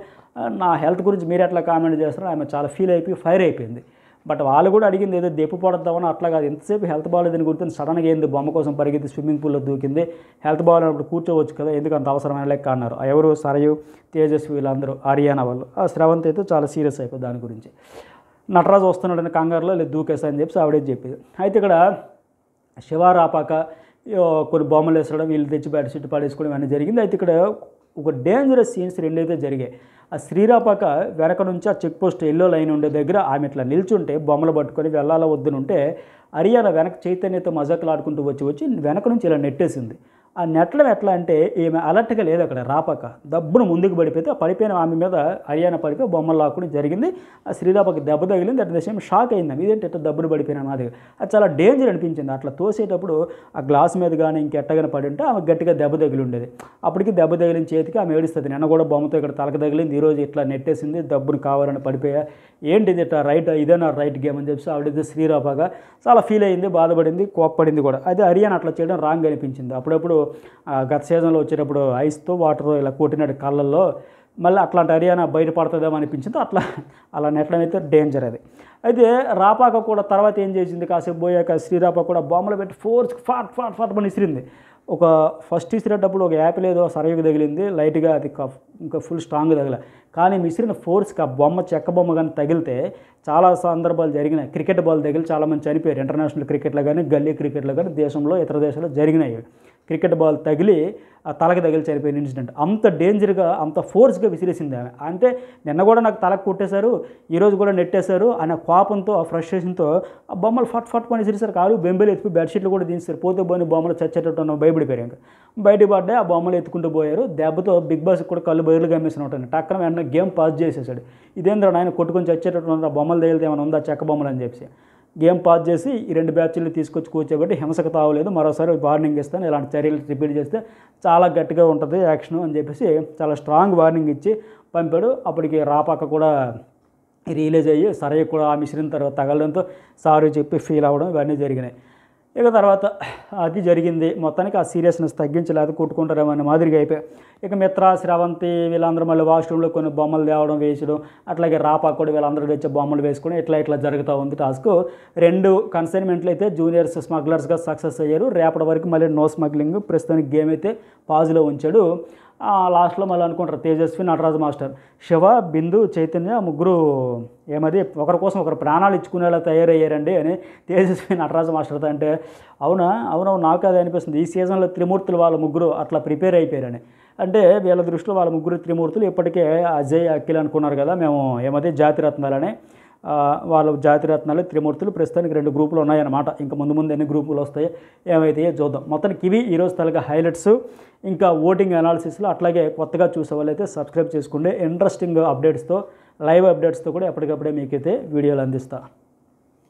నా హెల్త్ గురించి మీరు ఎట్లా కామెంట్ చేస్తారో ఆమె చాలా ఫీల్ అయిపోయి ఫైర్ అయిపోయింది. బట్ వాళ్ళు కూడా అడిగింది ఏదో దెప్పు పడద్దామని అట్లా కాదు. ఎంతసేపు హెల్త్ బాగాలేదని గుర్తుంది. సడన్గా ఏంది బొమ్మ కోసం పరిగెత్తి స్విమ్మింగ్ పూల్లో దూకింది. హెల్త్ బాగాలేనప్పుడు కూర్చోవచ్చు కదా ఎందుకు అంత అవసరమైన లెక్క అన్నారు. ఎవరు? సరయు తేజస్వి వీళ్ళందరూ హర్యానా వాళ్ళు. ఆ శ్రవంత్ అయితే చాలా సీరియస్ అయిపోయింది దాని గురించి. నటరాజు వస్తున్నాడని కంగారులో లేదు దూకేసా అని చెప్పి ఆవిడే చెప్పింది. అయితే ఇక్కడ శివ రాపాక కొన్ని బొమ్మలు వేసడం వీళ్ళు తెచ్చి బయట సిట్టు పడేసుకోవడం ఇవన్నీ జరిగింది. అయితే ఇక్కడ ఒక డేంజరస్ సీన్స్ రెండైతే జరిగాయి. ఆ శ్రీరాపాక వెనక నుంచి ఆ చెక్ పోస్ట్ ఎల్లో లైన్ ఉండే దగ్గర ఆమె ఇట్లా నిల్చుంటే బొమ్మలు పట్టుకొని వెళ్ళాల వద్దునుంటే హర్యానా వెనక చైతన్యతో మజాకులు ఆడుకుంటూ వచ్చి వచ్చి వెనక నుంచి ఇలా నెట్టేసింది. ఆ నెట్టడం ఎట్లా అంటే ఈమె అలర్ట్గా లేదు అక్కడ రాపక. దబ్బును ముందుకు పడిపోతే పడిపోయిన ఆమె మీద హర్యానా పడిపోయి బొమ్మలు లాక్కుని జరిగింది. ఆ శ్రీరాపకి దెబ్బ తగిలింది. అట్ ద సేమ్ షాక్ అయింది ఇదేంటి ఎట్లా దబ్బును పడిపోయిన మాది అది చాలా డేంజర్ అనిపించింది. అట్లా తోసేటప్పుడు ఆ గ్లాస్ మీద కానీ ఇంకెట్టగానే పడి ఉంటే ఆమె గట్టిగా దెబ్బ తగిలి ఉండేది. అప్పటికి దెబ్బ తగిలిన చేతికి ఆమె ఏడుస్తుంది. నిన్న కూడా బొమ్మతో ఇక్కడ తలక తగిలింది. ఈరోజు ఇట్లా నెట్టేసింది. దబ్బును కావాలని పడిపోయా. ఏంటి ఇది ఇట్లా రైట్ ఇదేనా రైట్ గేమ్ అని చెప్పి ఆవిడ శ్రీరాపగా చాలా ఫీల్ అయింది బాధపడింది కోప్పడింది కూడా. అదే హరియానా అట్లా చేయడం రాంగ్ అనిపించింది. అప్పుడప్పుడు గత సీజన్లో వచ్చేటప్పుడు ఐస్తో వాటర్ ఇలా కొట్టినట్టు కళ్ళల్లో మళ్ళీ అట్లాంటి హరియానా బయటపడుతుందేమో అనిపించింది అట్లా అలా నెట్టడం అయితే డేంజర్ అది. అయితే రాపాక కూడా తర్వాత ఏం చేసింది? కాసేపు పోయాక శ్రీరాప కూడా బొమ్మలు పెట్టి ఫోర్స్ ఫాట్ ఫాట్ ఫాట్ పని ఇసిరింది. ఒక ఫస్ట్ ఇసిరేటప్పుడు ఒక యాపిల్ ఏదో సరయుకు తగిలింది. లైట్గా అది ఇంకా ఫుల్ స్ట్రాంగ్ తగిల కానీ మిసిరిన ఫోర్స్కి ఆ బొమ్మ చెక్క బొమ్మ కానీ తగిలితే చాలా సందర్భాలు జరిగినాయి. క్రికెట్ బాల్ తగిలి చాలామంది చనిపోయారు. ఇంటర్నేషనల్ క్రికెట్లో కానీ గల్లీ క్రికెట్లో కానీ దేశంలో ఇతర దేశాల్లో జరిగినాయి. క్రికెట్ బాల్ తగిలి ఆ తలకి తగిలి చనిపోయిన ఇన్సిడెంట్. అంత డేంజర్గా అంత ఫోర్స్గా విసిరేసింది ఆమె. అంటే నిన్న కూడా నాకు తలకు కొట్టేశారు ఈరోజు కూడా నెట్టేశారు అనే కోపంతో ఆ ఫ్రస్ట్రేషన్తో ఆ బొమ్మలు ఫట్ ఫట్ పని విసిరేసారు కాదు బెంబేలు ఎత్తుకు బెడ్షీట్లు కూడా దించారు పోతే పోని బొమ్మలు చచ్చేటట్టు ఉన్న భయపడిపోయారు ఇంకా. బయటికి పడ్డాయి ఆ బొమ్మలు ఎత్తుకుంటూ పోయారు. దెబ్బతో బిగ్ బాస్ కూడా కళ్ళు బయలు గమ్మేసిన ఉంటాను టక్కన వెంటనే గేమ్ పాస్ చేసేసాడు. ఇదేంద్ర ఆయన కొట్టుకొని చచ్చేటట్టు ఆ బొమ్మలు తగిలితే ఏమైనా ఉందా? చెక్క బొమ్మలు అని చెప్పి గేమ్ పాస్ చేసి ఈ రెండు బ్యాచ్లు తీసుకొచ్చి కూర్చోబెట్టి హింసకు తావలేదు. మరోసారి వార్నింగ్ ఇస్తాను. ఇలాంటి చర్యలు రిపీట్ చేస్తే చాలా గట్టిగా ఉంటుంది యాక్షన్ అని చెప్పేసి చాలా స్ట్రాంగ్ వార్నింగ్ ఇచ్చి పంపాడు. అప్పటికి రాపాక కూడా రియలైజ్ అయ్యి సరే కూడా ఆ మిషన్ తర్వాత తగలడంతో సారీ చెప్పి ఫీల్ అవ్వడం ఇవన్నీ జరిగినాయి. ఇక తర్వాత అది జరిగింది. మొత్తానికి ఆ సీరియస్నెస్ తగ్గించలేదు కొట్టుకుంటారేమో అనే మాదిరిగా అయిపోయి ఇక మిత్ర శ్రవంతి వీళ్ళందరూ మళ్ళీ వాష్రూమ్లో కొన్ని బొమ్మలు తేవడం వేసడం అట్లాగే రాపా కూడా వీళ్ళందరూ తెచ్చే బొమ్మలు వేసుకొని ఇట్లా ఇట్లా జరుగుతూ ఉంది టాస్క్. రెండు కన్సైన్మెంట్లు అయితే జూనియర్స్ స్మగ్లర్స్గా సక్సెస్ అయ్యారు. రేపటి వరకు మళ్ళీ నో స్మగ్లింగ్ ప్రస్తుతానికి గేమ్ అయితే పాజ్లో ఉంచాడు. లాస్ట్లో మళ్ళీ అనుకుంటారు తేజస్వి నటరాజు మాస్టర్. శివ బిందు చైతన్య ముగ్గురు ఏమది ఒకరి కోసం ఒకరు ప్రాణాలు ఇచ్చుకునేలా తయారయ్యారండి అని తేజస్వి నటరాజు మాస్టర్తో అంటే అవునా? అవునవును నాకు అది అనిపిస్తుంది. ఈ సీజన్లో త్రిమూర్తులు వాళ్ళ ముగ్గురు అట్లా ప్రిపేర్ అయిపోయారని. అంటే వీళ్ళ దృష్టిలో వాళ్ళ ముగ్గురు త్రిమూర్తులు ఇప్పటికే అజయ్ అఖిల్ అనుకున్నారు కదా మేము ఏమది జాతిరత్నాలని. వాళ్ళ జాతిరత్నాలు త్రిమూర్తులు ప్రస్తుతానికి రెండు గ్రూపులు ఉన్నాయన్నమాట. ఇంకా ముందు ముందు ఎన్ని గ్రూపులు వస్తాయో ఏమైతే చూద్దాం. మొత్తానికి ఇవి ఈరోజు తలగా హైలైట్స్. ఇంకా ఓటింగ్ అనాలిసిస్లో అట్లాగే కొత్తగా చూసే వాళ్ళైతే సబ్స్క్రైబ్ చేసుకుంటే ఇంట్రెస్టింగ్ అప్డేట్స్తో లైవ్ అప్డేట్స్తో కూడా ఎప్పటికప్పుడే మీకైతే వీడియోలు అందిస్తాను